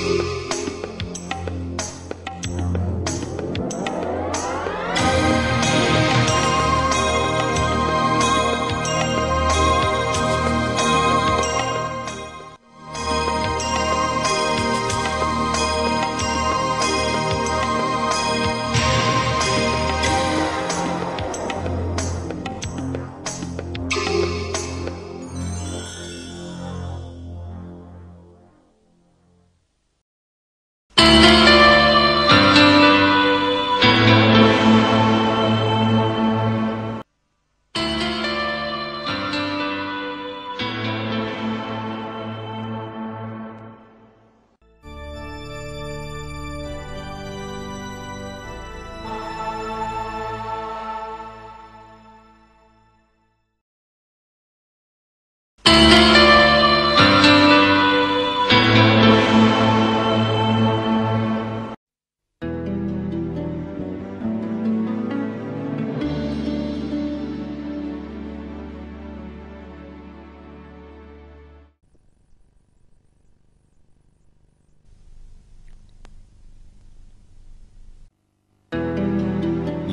you.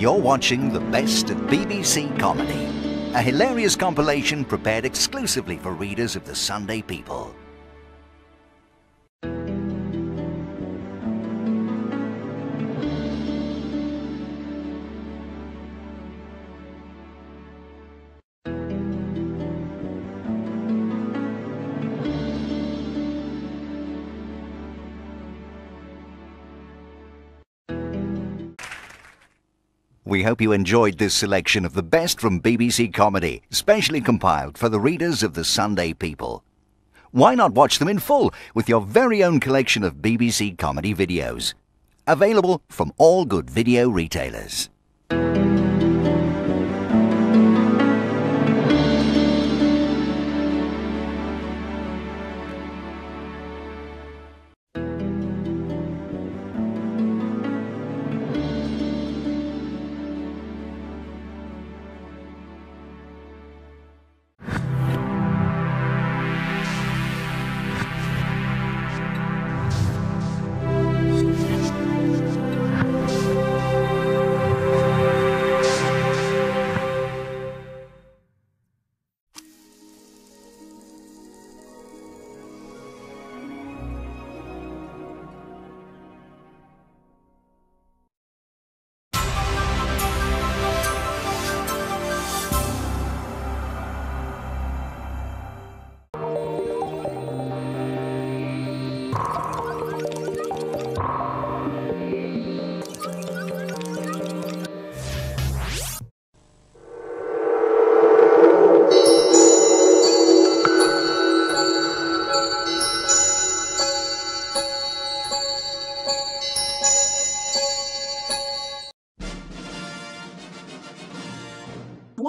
You're watching the best of BBC Comedy, a hilarious compilation prepared exclusively for readers of the Sunday People. We hope you enjoyed this selection of the best from BBC Comedy, specially compiled for the readers of the Sunday People. Why not watch them in full with your very own collection of BBC Comedy videos? Available from all good video retailers.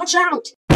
Watch out!